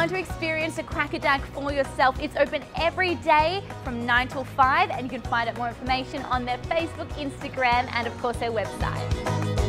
want to experience the Quack'r for yourself, it's open every day from 9 till 5 and you can find out more information on their Facebook, Instagram and of course their website.